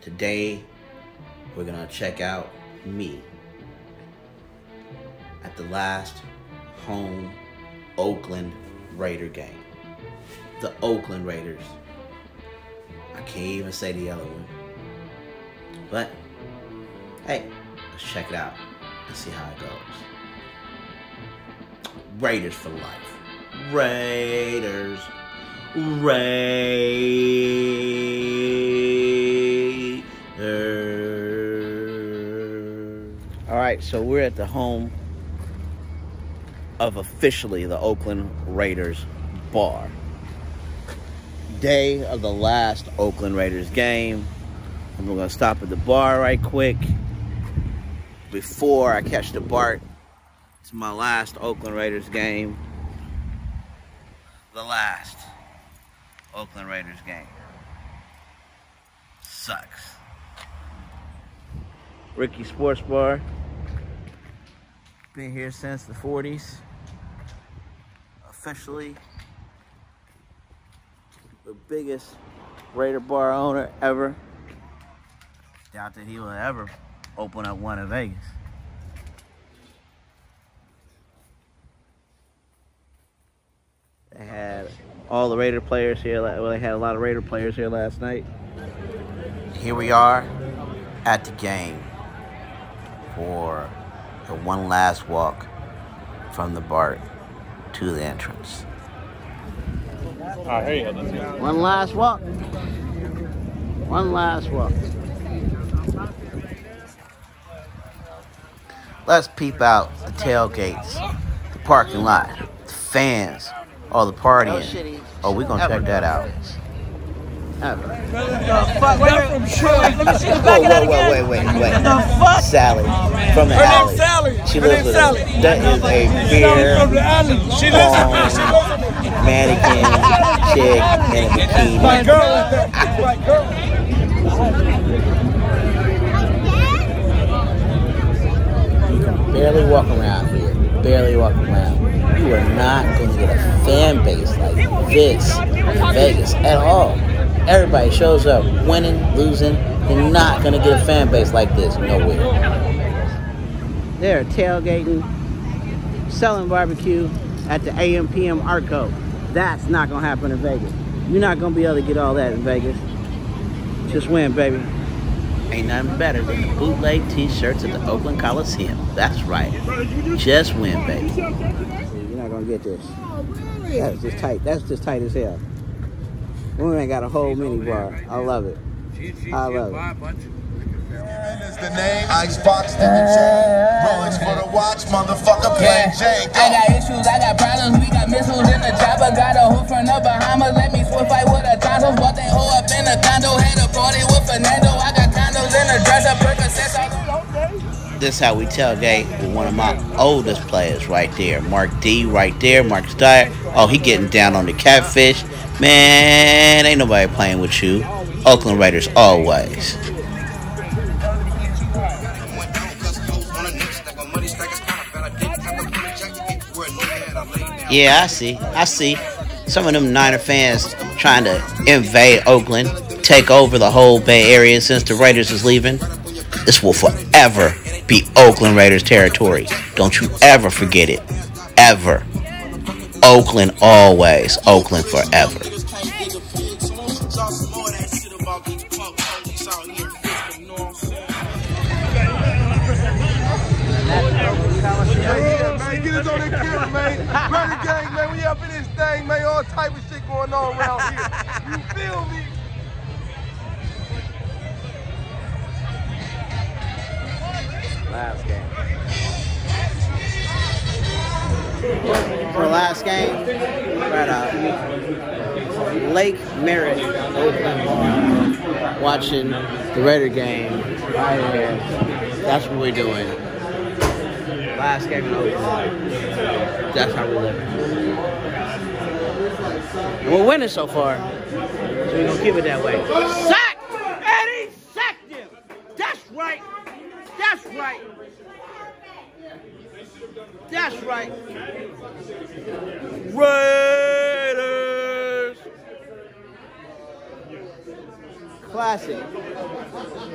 Today, we're gonna check out me at the last home Oakland Raider game. The Oakland Raiders. I can't even say the other one. But, hey, let's check it out and see how it goes. Raiders for life. Raiders. Raiders. Right, so we're at the home of officially the Oakland Raiders bar. Day of the last Oakland Raiders game. And we're gonna stop at the bar right quick before I catch the BART. It's my last Oakland Raiders game. The last Oakland Raiders game. Sucks. Ricky Sports Bar. Been here since the 40s. Officially the biggest Raider bar owner ever. Doubt that he will ever open up one in Vegas. They had all the Raider players here. Well, they had a lot of Raider players here last night. Here we are at the game for the one last walk from the BART to the entrance. I hear. One last walk. One last walk. Let's peep out the tailgates, the parking lot, the fans, all the partying. Oh, oh we're gonna check that out. Ever. Fuck, wait, wait, let me see the Whoa, of that again. wait, wait, wait. The fuck? Sally from the Her alley. name's Sally. She Her lives name's with Sally. us. That is a Sally from the alley. She lives bong, she lives mannequin chick in a My girl. My girl. Barely walk around here. Barely walk around. You are not going to get a fan base like this in Vegas at all. Everybody shows up, winning, losing. You're not going to get a fan base like this nowhere. They're tailgating, selling barbecue at the AM PM Arco. That's not going to happen in Vegas. You're not going to be able to get all that in Vegas. Just win, baby. Ain't nothing better than the bootleg t-shirts at the Oakland Coliseum. That's right. Just win, baby. You're not gonna get this. That's just tight. That's just tight as hell. Women got a whole mini bar. I love it. I love it. is the name. Icebox sticking chain. Rolex for the watch, motherfucker plain Jane. I got issues, I got problems, we got missiles in the chopper. Got a hook from the Bahamas, let me switch fight with a tonsils. Bought that hoe up in a condo, had a party with Fernando. I got condos in a dresser, Percocets. I- This how we tailgate with one of my oldest players right there. Mark D right there. Mark Steyer. Oh, he getting down on the catfish. Man, ain't nobody playing with you. Oakland Raiders always. Yeah, I see. I see. Some of them Niner fans trying to invade Oakland, take over the whole Bay Area since the Raiders is leaving. This will forever be Oakland Raiders territory. Don't you ever forget it. Ever. Oakland always. Oakland forever. Get us on camera, man. Gang, man. We up in this thing, man. All type of shit going on around here. You feel me? Last game. For last game, we're at uh, Lake Merritt Oakland watching the Raider game right here. That's what we're doing. Last game in Oakland. That's how we're living. And we're winning so far, so we're gonna keep it that way. That's right! Raiders! classic.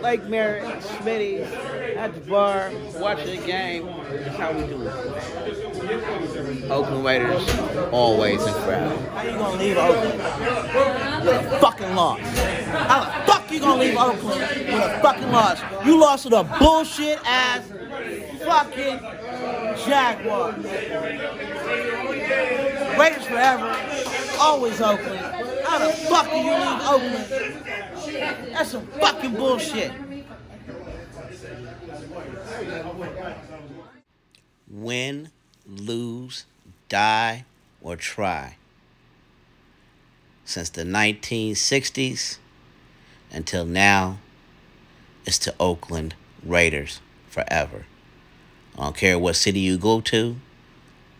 Lake Merritt, Smitty's, at the bar, watching the game. That's how we do it. Oakland Raiders, always in forever. How you gonna leave Oakland with a fucking loss? How the fuck you gonna leave Oakland with a fucking loss? You lost to the bullshit ass fucking Jaguars. Raiders forever, always Oakland. How the fuck do you leave Oakland? That's some fucking bullshit. Win, lose, die, or try. Since the 1960s until now, it's to Oakland Raiders forever. I don't care what city you go to.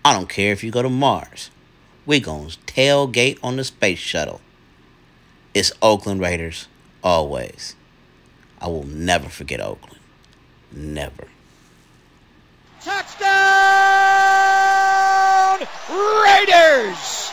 I don't care if you go to Mars. We're going to tailgate on the space shuttle. It's Oakland Raiders, always. I will never forget Oakland. Never. Touchdown! Raiders!